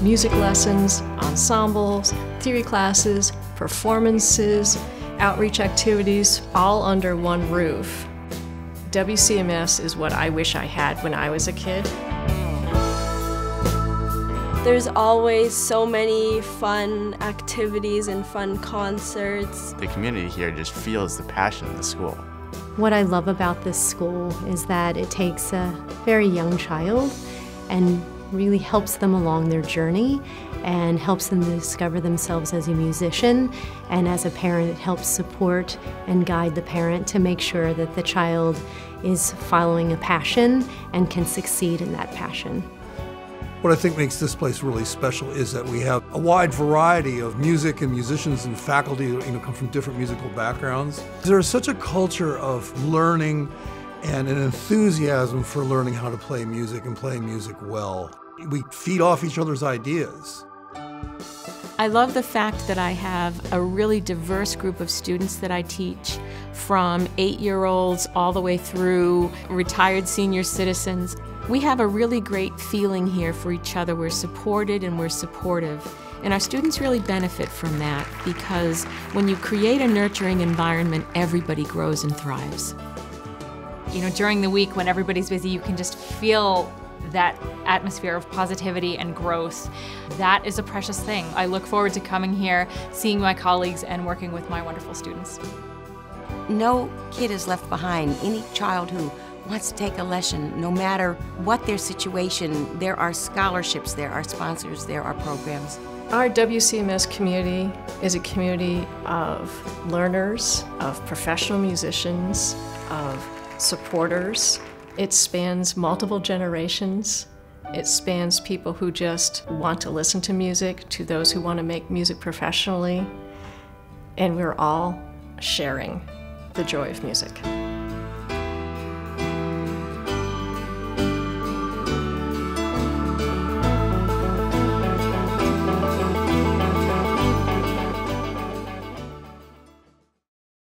music lessons, ensembles, theory classes, performances, outreach activities, all under one roof. WCMS is what I wish I had when I was a kid. There's always so many fun activities and fun concerts. The community here just feels the passion of the school. What I love about this school is that it takes a very young child and really helps them along their journey and helps them discover themselves as a musician. And as a parent, it helps support and guide the parent to make sure that the child is following a passion and can succeed in that passion. What I think makes this place really special is that we have a wide variety of music and musicians and faculty that you know, come from different musical backgrounds. There's such a culture of learning and an enthusiasm for learning how to play music and playing music well. We feed off each other's ideas. I love the fact that I have a really diverse group of students that I teach, from eight year olds all the way through retired senior citizens. We have a really great feeling here for each other. We're supported and we're supportive. And our students really benefit from that because when you create a nurturing environment, everybody grows and thrives. You know, during the week when everybody's busy, you can just feel that atmosphere of positivity and growth. That is a precious thing. I look forward to coming here, seeing my colleagues, and working with my wonderful students. No kid is left behind. Any child who wants to take a lesson, no matter what their situation, there are scholarships, there are sponsors, there are programs. Our WCMS community is a community of learners, of professional musicians, of supporters. It spans multiple generations. It spans people who just want to listen to music to those who want to make music professionally. And we're all sharing the joy of music.